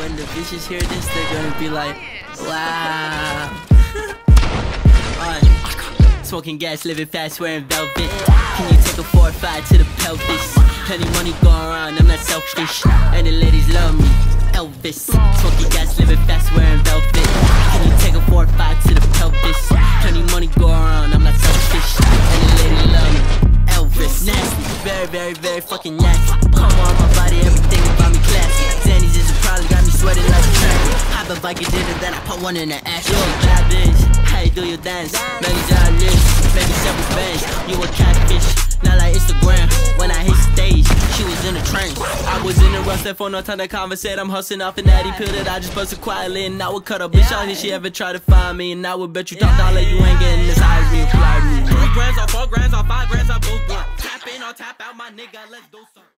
when the bitches hear this, they're gonna be like, wow. Smoking gas, living fast, wearing velvet. Can you take a four or five to the pelvis? Plenty money going around, I'm not selfish. And the ladies love me. Elvis. Smoking gas, living fast, wearing velvet. Can you take a four or five to the pelvis? Plenty money going around, I'm not selfish. And the ladies love me. Elvis. Nasty. Very, very, very fucking nasty. Come on, Hop a Viking did it, then I put one in the ass. You a bad bitch. How you do your dance? Maybe this, maybe bands. You a catfish. Not like Instagram. When I hit stage, she was in a trance. I was in a rush, that for no time to conversate. I'm hustling off an addy pill that I just busted quietly. And I would cut a bitch out if she ever try to find me. And I would bet you top dollar you ain't getting this high as me. Three grands or four grands or five grands or both one. Tap in or tap out, my nigga. Let's do some.